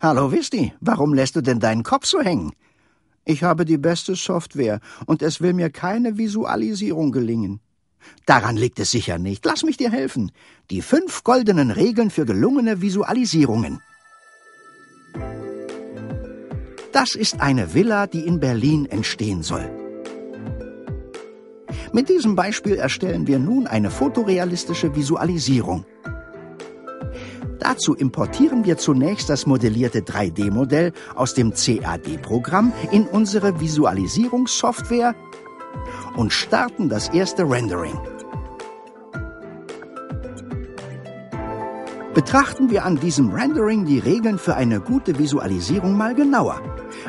Hallo, Wisti, warum lässt du denn deinen Kopf so hängen? Ich habe die beste Software und es will mir keine Visualisierung gelingen. Daran liegt es sicher nicht. Lass mich dir helfen. Die fünf goldenen Regeln für gelungene Visualisierungen. Das ist eine Villa, die in Berlin entstehen soll. Mit diesem Beispiel erstellen wir nun eine fotorealistische Visualisierung. Dazu importieren wir zunächst das modellierte 3D-Modell aus dem CAD-Programm in unsere Visualisierungssoftware und starten das erste Rendering. Betrachten wir an diesem Rendering die Regeln für eine gute Visualisierung mal genauer.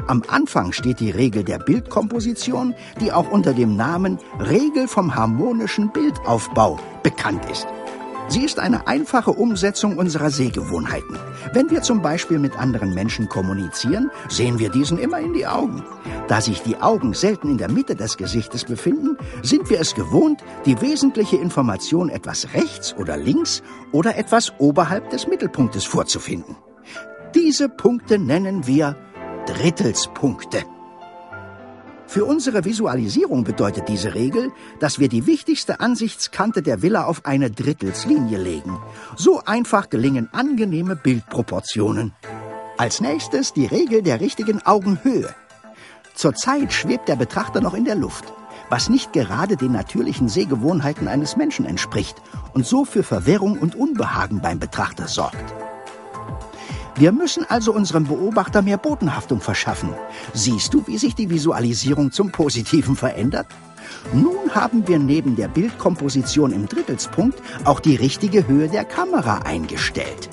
Am Anfang steht die Regel der Bildkomposition, die auch unter dem Namen Regel vom harmonischen Bildaufbau bekannt ist. Sie ist eine einfache Umsetzung unserer Sehgewohnheiten. Wenn wir zum Beispiel mit anderen Menschen kommunizieren, sehen wir diesen immer in die Augen. Da sich die Augen selten in der Mitte des Gesichtes befinden, sind wir es gewohnt, die wesentliche Information etwas rechts oder links oder etwas oberhalb des Mittelpunktes vorzufinden. Diese Punkte nennen wir Drittelspunkte. Für unsere Visualisierung bedeutet diese Regel, dass wir die wichtigste Ansichtskante der Villa auf eine Drittelslinie legen. So einfach gelingen angenehme Bildproportionen. Als nächstes die Regel der richtigen Augenhöhe. Zurzeit schwebt der Betrachter noch in der Luft, was nicht gerade den natürlichen Sehgewohnheiten eines Menschen entspricht und so für Verwirrung und Unbehagen beim Betrachter sorgt. Wir müssen also unserem Beobachter mehr Bodenhaftung verschaffen. Siehst du, wie sich die Visualisierung zum Positiven verändert? Nun haben wir neben der Bildkomposition im Drittelspunkt auch die richtige Höhe der Kamera eingestellt.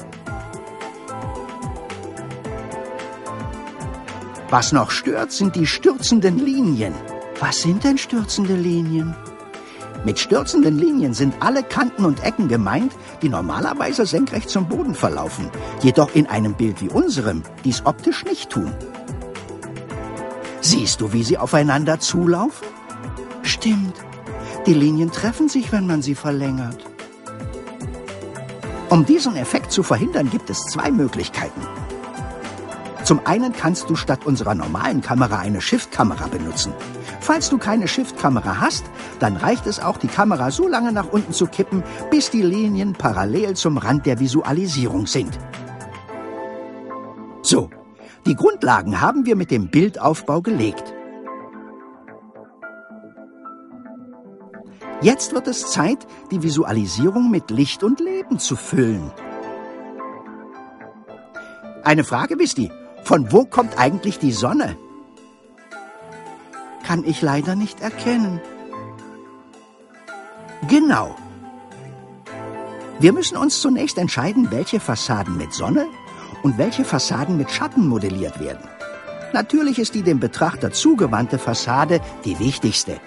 Was noch stört, sind die stürzenden Linien. Was sind denn stürzende Linien? Mit stürzenden Linien sind alle Kanten und Ecken gemeint, die normalerweise senkrecht zum Boden verlaufen, jedoch in einem Bild wie unserem dies optisch nicht tun. Siehst du, wie sie aufeinander zulaufen? Stimmt. Die Linien treffen sich, wenn man sie verlängert. Um diesen Effekt zu verhindern, gibt es zwei Möglichkeiten. Zum einen kannst du statt unserer normalen Kamera eine Shift-Kamera benutzen. Falls du keine Shift-Kamera hast, dann reicht es auch, die Kamera so lange nach unten zu kippen, bis die Linien parallel zum Rand der Visualisierung sind. So, die Grundlagen haben wir mit dem Bildaufbau gelegt. Jetzt wird es Zeit, die Visualisierung mit Licht und Leben zu füllen. Eine Frage, Wisti. Von wo kommt eigentlich die Sonne? Kann ich leider nicht erkennen. Genau. Wir müssen uns zunächst entscheiden, welche Fassaden mit Sonne und welche Fassaden mit Schatten modelliert werden. Natürlich ist die dem Betrachter zugewandte Fassade die wichtigste.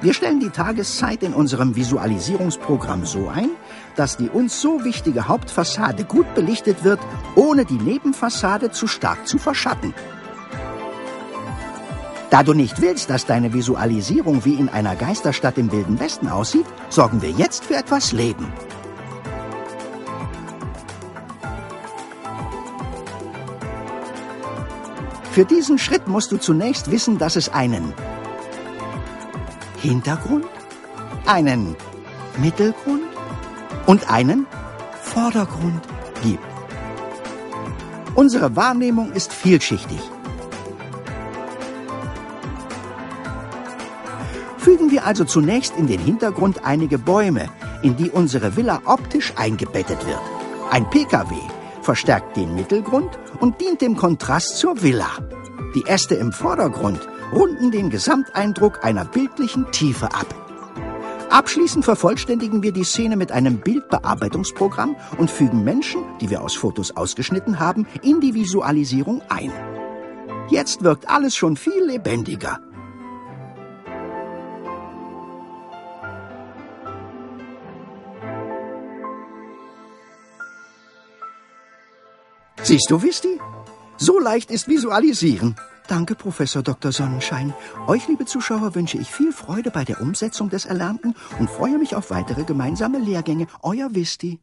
Wir stellen die Tageszeit in unserem Visualisierungsprogramm so ein, dass die uns so wichtige Hauptfassade gut belichtet wird, ohne die Nebenfassade zu stark zu verschatten. Da du nicht willst, dass deine Visualisierung wie in einer Geisterstadt im Wilden Westen aussieht, sorgen wir jetzt für etwas Leben. Für diesen Schritt musst du zunächst wissen, dass es einen Hintergrund, einen Mittelgrund und einen Vordergrund gibt. Unsere Wahrnehmung ist vielschichtig. Fügen wir also zunächst in den Hintergrund einige Bäume, in die unsere Villa optisch eingebettet wird. Ein PKW verstärkt den Mittelgrund und dient dem Kontrast zur Villa. Die Äste im Vordergrund runden den Gesamteindruck einer bildlichen Tiefe ab. Abschließend vervollständigen wir die Szene mit einem Bildbearbeitungsprogramm und fügen Menschen, die wir aus Fotos ausgeschnitten haben, in die Visualisierung ein. Jetzt wirkt alles schon viel lebendiger. Siehst du, Wisti? So leicht ist Visualisieren. Danke, Professor Dr. Sonnenschein. Euch, liebe Zuschauer, wünsche ich viel Freude bei der Umsetzung des Erlernten und freue mich auf weitere gemeinsame Lehrgänge. Euer Wisti.